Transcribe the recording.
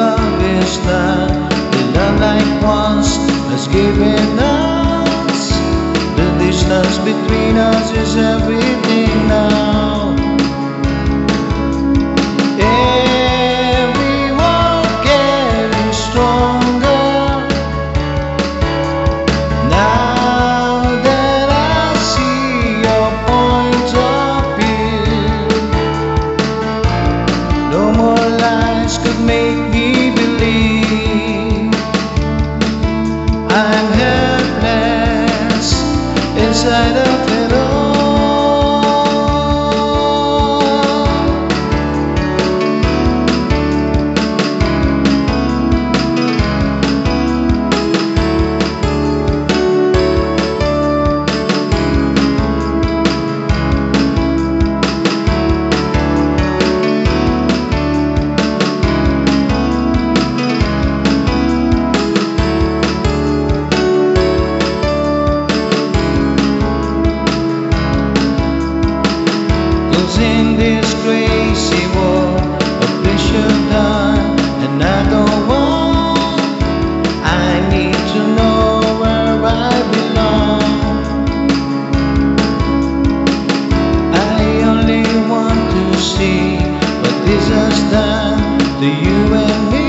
Love is not the love like once has given us. The distance between us is everything now. Lies could make me believe. I'm helpless inside of crazy world of pleasure done and I go on I need to know where I belong. I only want to see what this has done to you and me